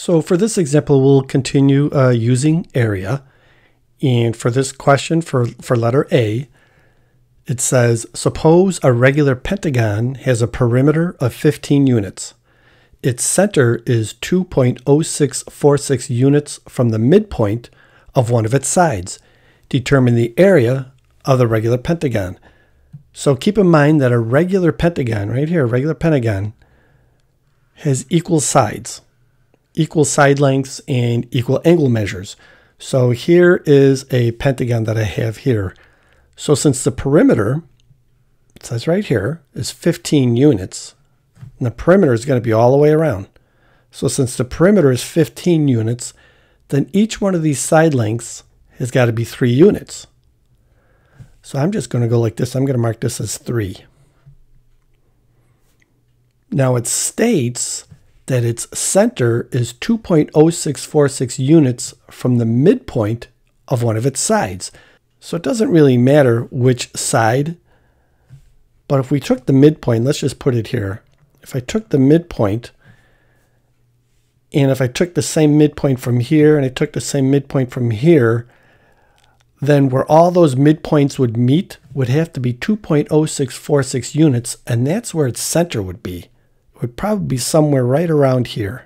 So for this example, we'll continue uh, using area. And for this question, for, for letter A, it says, suppose a regular pentagon has a perimeter of 15 units. Its center is 2.0646 units from the midpoint of one of its sides. Determine the area of the regular pentagon. So keep in mind that a regular pentagon, right here, a regular pentagon, has equal sides, equal side lengths, and equal angle measures. So here is a pentagon that I have here. So since the perimeter, it says right here, is 15 units, and the perimeter is going to be all the way around. So since the perimeter is 15 units, then each one of these side lengths has got to be 3 units. So I'm just going to go like this. I'm going to mark this as 3. Now it states that its center is 2.0646 units from the midpoint of one of its sides. So it doesn't really matter which side, but if we took the midpoint, let's just put it here. If I took the midpoint, and if I took the same midpoint from here, and I took the same midpoint from here, then where all those midpoints would meet would have to be 2.0646 units, and that's where its center would be. Would probably be somewhere right around here.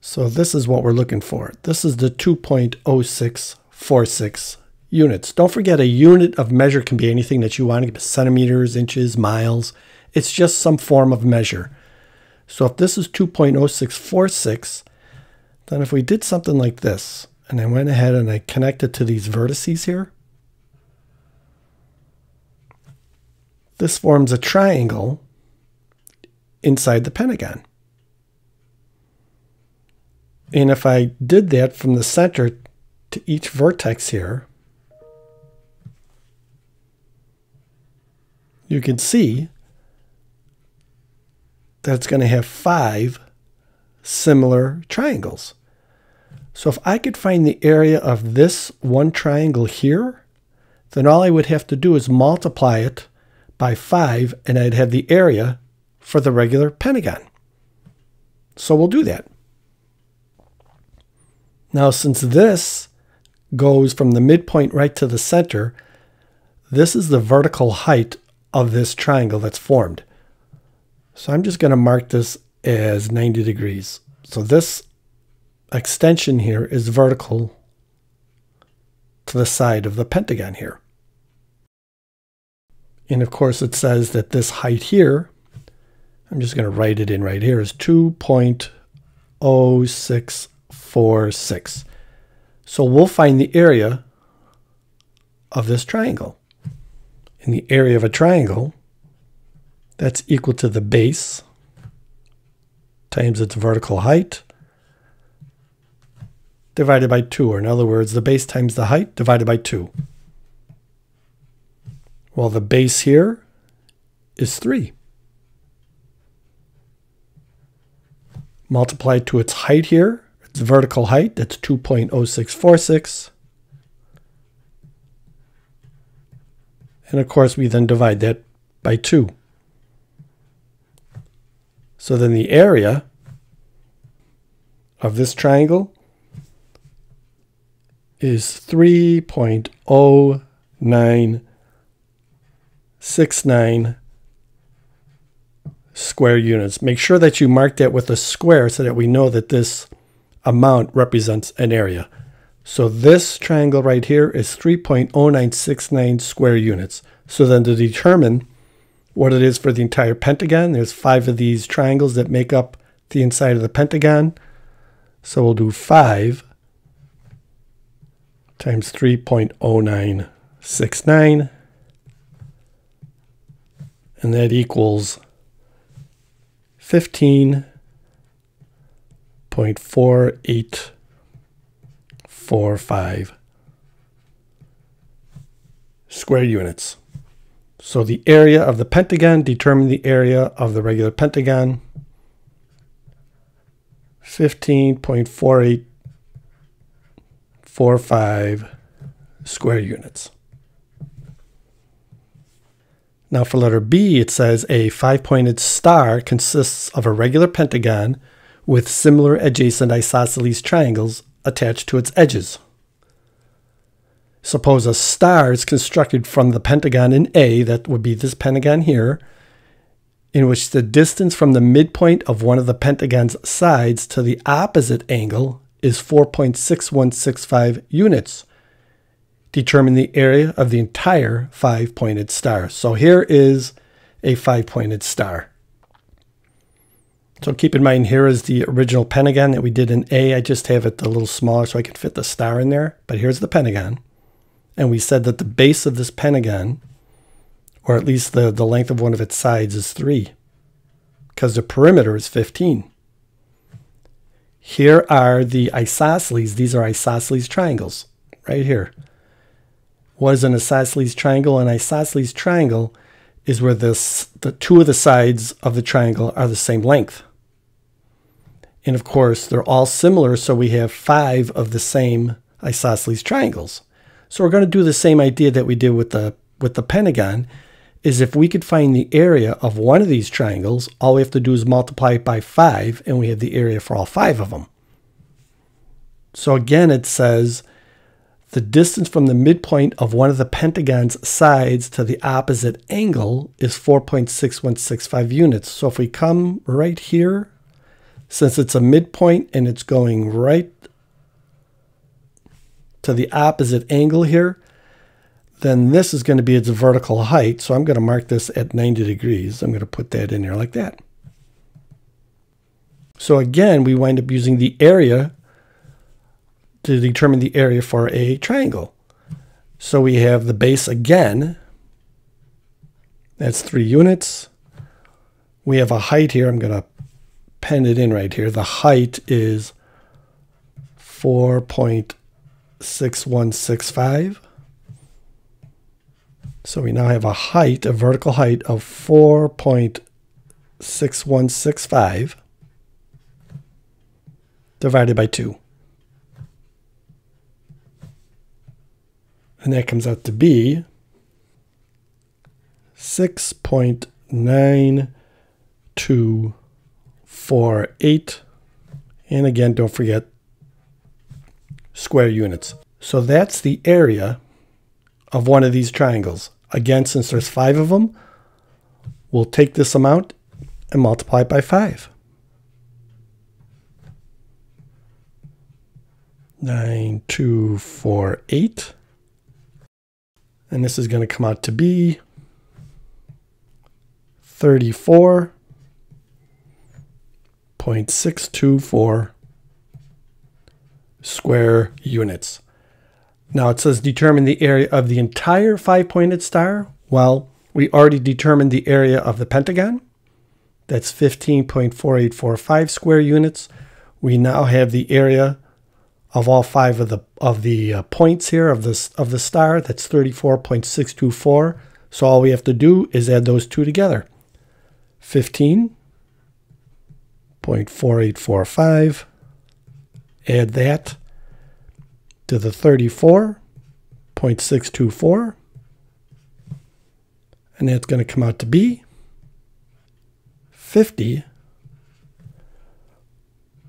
So this is what we're looking for. This is the 2.0646 units. Don't forget a unit of measure can be anything that you want. It can be centimeters, inches, miles. It's just some form of measure. So if this is 2.0646, then if we did something like this, and I went ahead and I connected to these vertices here, this forms a triangle inside the pentagon. And if I did that from the center to each vertex here, you can see that it's going to have five similar triangles. So if I could find the area of this one triangle here, then all I would have to do is multiply it by 5 and I'd have the area for the regular pentagon. So we'll do that. Now since this goes from the midpoint right to the center, this is the vertical height of this triangle that's formed. So I'm just going to mark this as 90 degrees. So this extension here is vertical to the side of the pentagon here. And of course it says that this height here, I'm just going to write it in right here, is 2.0646. So we'll find the area of this triangle. And the area of a triangle, that's equal to the base times its vertical height divided by 2, or in other words, the base times the height divided by 2. Well, the base here is 3. Multiplied to its height here, its vertical height, that's 2.0646. And of course, we then divide that by 2. So then the area of this triangle is 3.0969 square units. Make sure that you mark that with a square so that we know that this amount represents an area. So this triangle right here is 3.0969 square units. So then to determine what it is for the entire pentagon, there's five of these triangles that make up the inside of the pentagon. So we'll do 5 times 3.0969 and that equals 15.4845 square units. So the area of the pentagon determine the area of the regular pentagon. 15.4845 square units. Now for letter B, it says a five-pointed star consists of a regular pentagon with similar adjacent isosceles triangles attached to its edges. Suppose a star is constructed from the pentagon in A, that would be this pentagon here, in which the distance from the midpoint of one of the pentagon's sides to the opposite angle is 4.6165 units. Determine the area of the entire five-pointed star. So here is a five-pointed star. So keep in mind here is the original pentagon that we did in A. I just have it a little smaller so I can fit the star in there. But here's the pentagon. And we said that the base of this pentagon, or at least the, the length of one of its sides, is 3. Because the perimeter is 15. Here are the isosceles. These are isosceles triangles right here. What is an isosceles triangle? An isosceles triangle is where this, the two of the sides of the triangle are the same length. And of course, they're all similar, so we have five of the same isosceles triangles. So we're going to do the same idea that we did with the with the pentagon, is if we could find the area of one of these triangles, all we have to do is multiply it by 5, and we have the area for all five of them. So again, it says the distance from the midpoint of one of the pentagon's sides to the opposite angle is 4.6165 units. So if we come right here since it's a midpoint and it's going right to the opposite angle here, then this is going to be its vertical height. So I'm going to mark this at 90 degrees. I'm going to put that in there like that. So again, we wind up using the area to determine the area for a triangle. So we have the base again. That's three units. We have a height here. I'm going to pen it in right here. The height is 4.6165. So we now have a height, a vertical height of 4.6165 divided by 2. And that comes out to be 6.92 for 8. And again, don't forget square units. So that's the area of one of these triangles. Again, since there's five of them, we'll take this amount and multiply it by 5. 9, 2, 4, 8. And this is going to come out to be 34.624 square units. Now it says determine the area of the entire five-pointed star. Well, we already determined the area of the pentagon. That's 15.4845 square units. We now have the area of all five of the of the uh, points here of this of the star. That's 34.624. So all we have to do is add those two together. 15.4845. Add that to the 34.624. And that's going to come out to be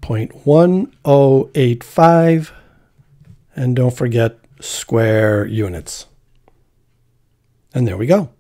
50.1085. And don't forget square units. And there we go.